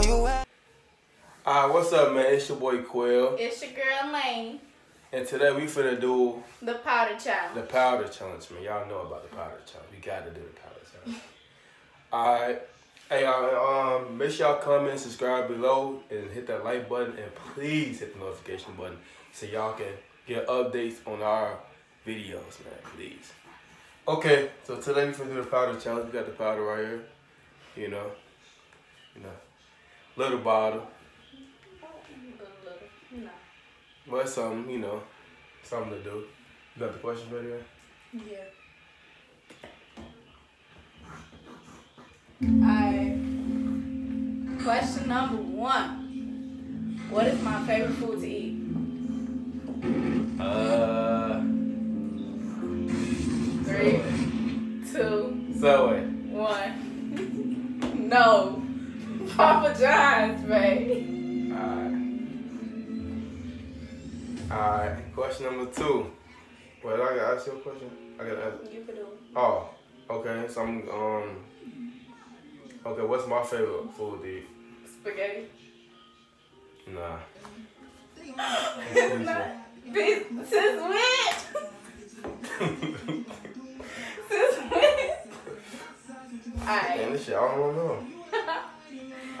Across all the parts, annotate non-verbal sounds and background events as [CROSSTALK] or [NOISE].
know you well. Alright, what's up, man? It's your boy Quill, It's your girl Lane, and today we finna do the powder challenge. the powder challenge, man. Y'all know about the powder challenge. We gotta do the powder challenge. [LAUGHS] Alright. Hey, y'all, um, make sure y'all comment, subscribe below, and hit that like button, and please hit the notification button so y'all can get updates on our videos, man, please. Okay, so today we finna do the powder challenge. We got the powder right here, you know, you know, little bottle. No. But it's something, you know, something to do. You got the questions ready? man? Yeah. Alright. Question number one. What is my favorite food to eat? Uh, Three, two, Subway. one. [LAUGHS] no. Papa John's, babe. Alright. Alright, question number two. Wait, I gotta ask you a question? I gotta ask. You can do. Oh, okay, so I'm, um, okay, what's my favorite food to eat? Spaghetti. Nah. [LAUGHS] Excuse me. Bitch, Since when? [LAUGHS] Since when? Alright. Damn, this shit, I don't know.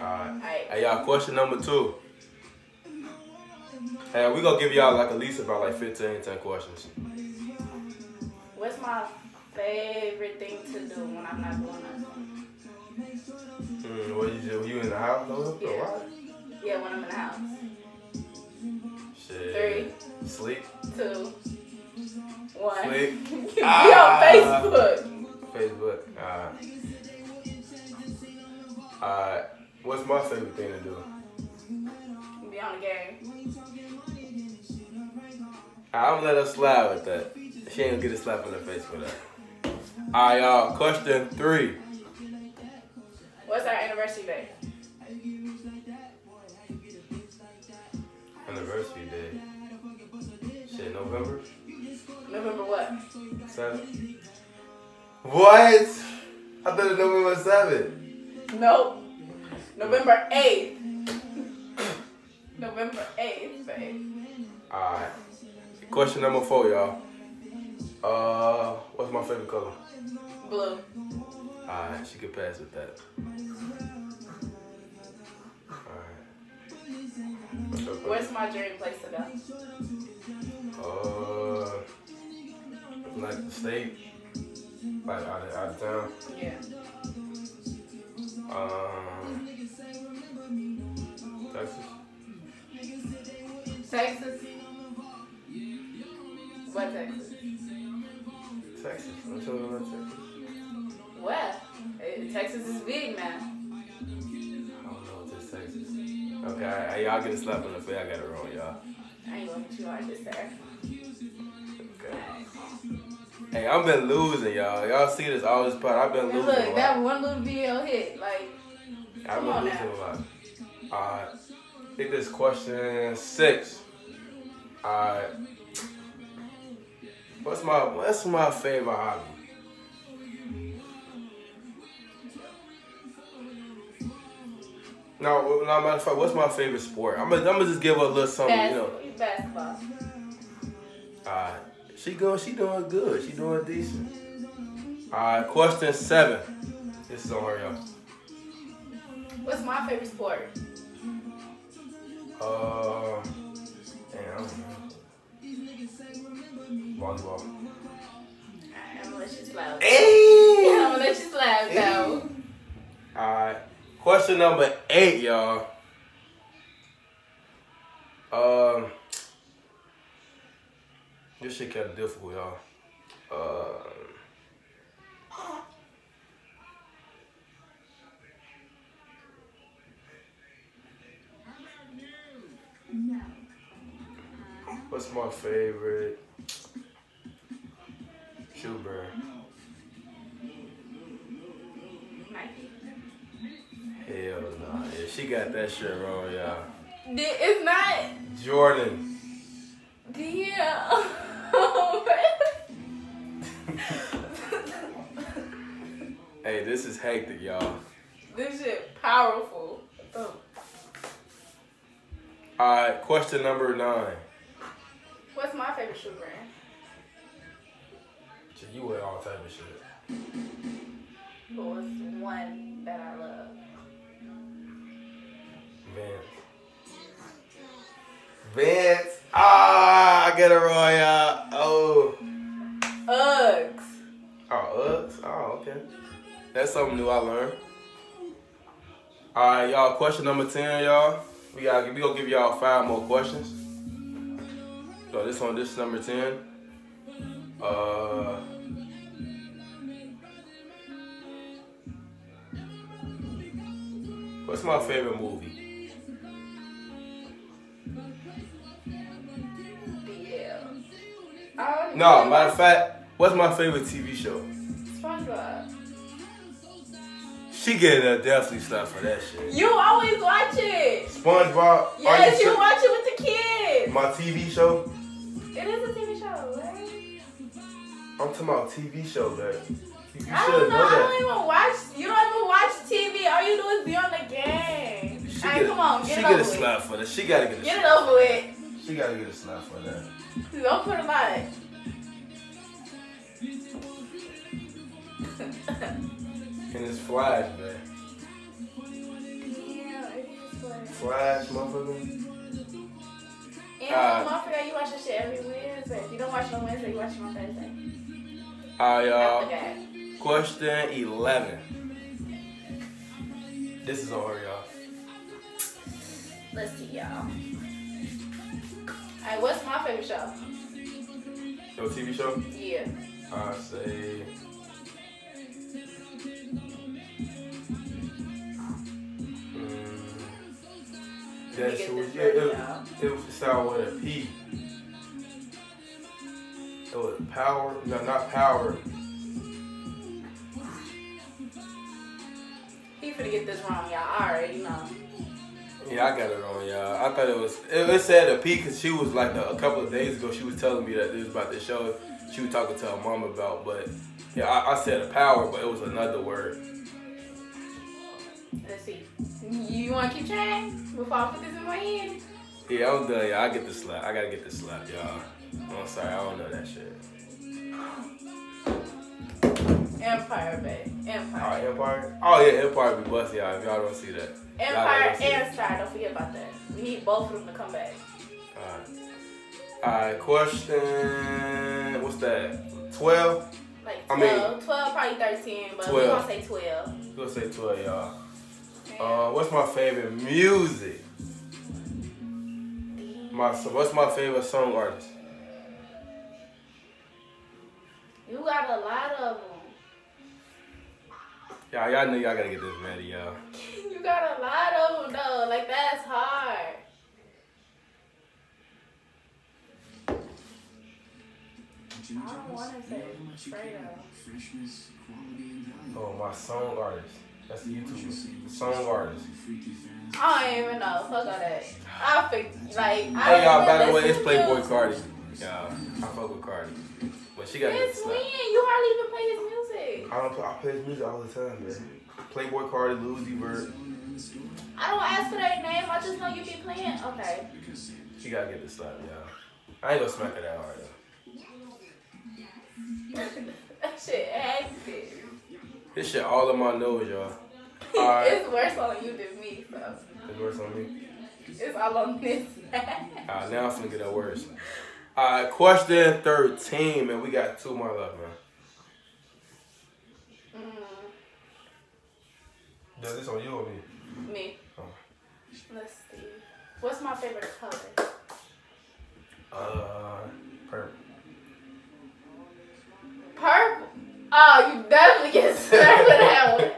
Alright. Hey, y'all, question number two. Hey, we gonna give y'all like at least about like 15, 10 questions. What's my favorite thing to do when I'm not doing nothing? Mm, what you do? You in the house? No, Yeah. what? Yeah, when I'm in the house. Shit. Three. Sleep. Two. One. Sleep. [LAUGHS] Be Ah. on. Facebook. My favorite thing to do? Be on the game. Gonna let her slide with that. She ain't gonna get a slap in the face for that. Alright, y'all. Question three. What's our anniversary day? Anniversary day. Shit, November November what? 7th. What? I thought it was November 7th. Nope. November 8th. [LAUGHS] November 8th, babe. Alright. Question number four, y'all. Uh, what's my favorite color? Blue. Alright, she could pass with that. Alright. What's your question? Where's my dream place to go? Uh, like the state, like out of, out of town. Yeah. Um, Texas. Texas. What Texas? Texas. I'm telling you about Texas. Where? Eh, Texas is big now. I don't know if it's Texas. Okay, hey, y'all get a slap on the face. I got it wrong, y'all. I ain't gonna hit you hard this time. Okay. Hey, I've been losing, y'all. Y'all see this all this part. I've been losing. look, a lot. that one little video hit. Like, I've been losing now. a lot. Alright. I think this question six. Alright. What's my what's my favorite hobby? No, no, matter of fact, what's my favorite sport? I'm gonna, I'm gonna just give her a little something, you know. basketball. Alright. She going, she doing good. She doing decent. Alright, question seven. This is on her, y'all. What's my favorite sport? Uh, damn, I don't know. Volleyball. Alright, I'm gonna let you slide. Hey! I'm gonna let you slide though. Alright. Question number eight, y'all. Um, this shit kind of difficult, y'all. Um, what's my favorite brand? Hell no. Yeah, she got that shit wrong, y'all. It's not. Jordan. Yeah. [LAUGHS] Hey, this is hectic, y'all. this shit powerful. The Alright, question number nine. What's my favorite shoe brand? Shit, You wear all type of shit. But what's one that I love? Vans. Vans. Ah, I get it wrong, y'all. Oh. Uggs. Oh, Uggs. Oh, okay. That's something new I learned. All right, y'all. Question number ten, y'all. We got we gonna give y'all five more questions. So this one, this number ten. Uh. What's my favorite movie? BL. I don't even No, matter of fact, what's my favorite TV show? She getting a definitely slap for that shit. You always watch it. SpongeBob. are Yes, you sure- watch it with the kids. My TV show. It is a TV show, right? I'm talking about TV show, man. You, you I don't know. know I don't even watch. You don't even watch TV. All you do is be on the game. She Alright, get, come on, she get it get over a with. slap for that. She gotta get a Get it slap. over with. She gotta get a slap for that. Don't put a lot. [LAUGHS] And it's Flash, man. Yeah, it is. Flash, motherfucker. And Uh, don't you watch this shit every Wednesday. If you don't watch it on Wednesday, you watch it on Thursday. Alright, y'all. forgot. Question 11. This is on her, y'all. Let's see, y'all. Alright, what's my favorite show? Your TV show? Yeah. I say. Let me That's get what this yeah, it, y'all. it was start with a P. It was power. No, not power. He finna get this wrong, y'all. I already know. Yeah, I got it wrong, y'all. I thought it was. It, it said a P because she was like a, a couple of days ago. She was telling me that this was about the show. She was talking to her mom about, but yeah, I, I said a power, but it was another word. Let's see. You wanna keep trying before I put this in my hand? Yeah, I'm done, y'all. I get the slap. I gotta get the slap, y'all. I'm sorry, I don't know that shit. Empire, babe. Empire. Alright, Empire. Oh yeah, Empire be bust, y'all. If y'all don't see that. Empire see and Star. Don't forget about that. We need both of them to come back. Alright. Alright, question. What's that? Twelve. Like I 12. mean- 12, probably 13, but 12. we're gonna say 12. We'll say twelve, y'all. Uh, what's my favorite music? My so what's my favorite song artist? You got a lot of them. Y'all, y'all know y'all gotta get this ready, y'all. [LAUGHS] You got a lot of them though. Like that's hard. I don't want to say straight up. Oh, my song artist. That's the YouTuber. Song artist. I don't even know. Fuck all that. I think like I Hey y'all, by the way, it's Playboi music. Carti. Yeah, I fuck with Carti. But she got good It's when you hardly even play his music. I don't play, I play his music all the time, man. Playboi Carti, Lil Uzi Vert. I don't ask for their name. I just know you be playing. Okay. She gotta get this slap, y'all. I ain't gonna smack her that hard though. [LAUGHS] that shit active. This shit all in my nose, y'all. [LAUGHS] Alright. it's worse on you than me, so It's worse on me. it's all on this. [LAUGHS] Alright, now I'm finna get that worse. Alright, question 13, man. We got two more left, man. Mm, Is this on you or me? me. Oh. Let's see. What's my favorite color? Uh, purple. Purple. Oh, you definitely get stuck with that one.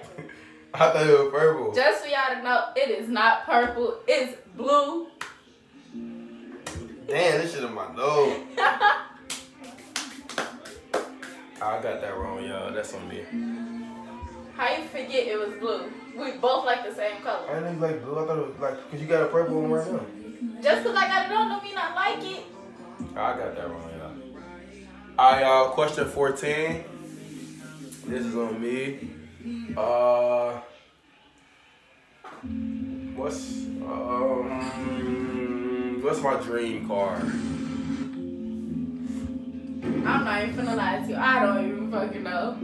I thought it was purple. Just for y'all to know, it is not purple. It's blue. Damn, this shit in my nose. [LAUGHS] I got that wrong, y'all. That's on me. How you forget it was blue? We both like the same I color. didn't even like blue. I thought it was like, cause you got a purple one right now. Just because I got it on don't mean I like it. I got that wrong, y'all. Alright, y'all. Question 14. This is on me. Uh, what's um? What's my dream car? I'm not even finna lie to you. I don't even fucking know.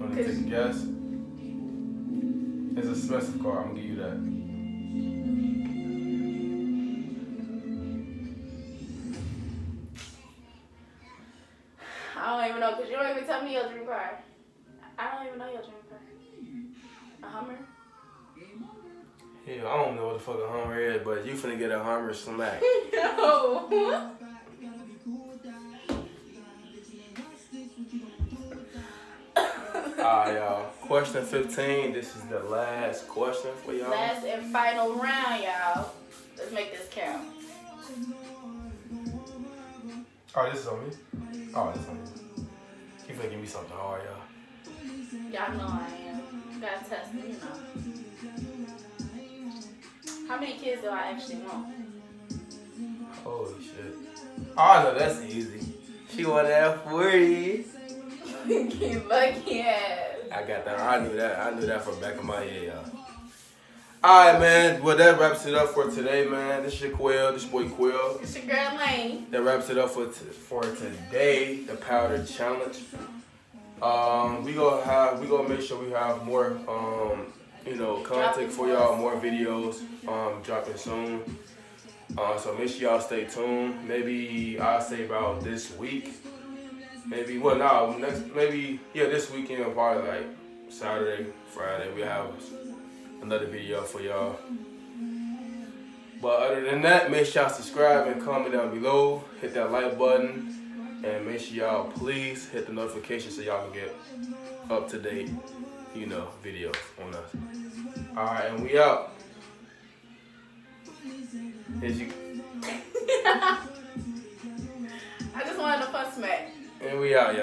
Want to take a guess? It's a expensive car. I'm gonna give you that. Even know because you don't even tell me your dream car. I don't even know your dream car. A Hummer? Yeah, I don't know what the fuck a Hummer is, but you finna get a Hummer smack. [LAUGHS] no. [LAUGHS] Alright, y'all. Question 15. This is the last question for y'all. Last and final round, y'all. Let's make this count. Oh, this is on me? Oh, this is on me. You give me something hard, y'all. Y'all know I am. Gotta test me, you know. How many kids do I actually want? Holy shit. Oh, no, that's easy. She want that 40. Get lucky ass. I got that. I knew that. I knew that from back of my head, y'all. Alright, man. Well, that wraps it up for today, man. This is your Quill. This your boy Quill. It's your girl Lane. That wraps it up for t- for today. The powder challenge. Um, we gonna have we gonna make sure we have more um, you know, content for y'all, more videos um dropping soon. Uh, so make sure y'all stay tuned. Maybe I'll say about this week. Maybe well no next maybe yeah this weekend probably like Saturday, Friday we have another video for y'all. But other than that, make sure y'all subscribe and comment down below. Hit that like button. And make sure y'all please hit the notification so y'all can get up to date, you know, videos on us. Alright, and we out. As you, [LAUGHS] I just wanted a fun smack. and we out, y'all.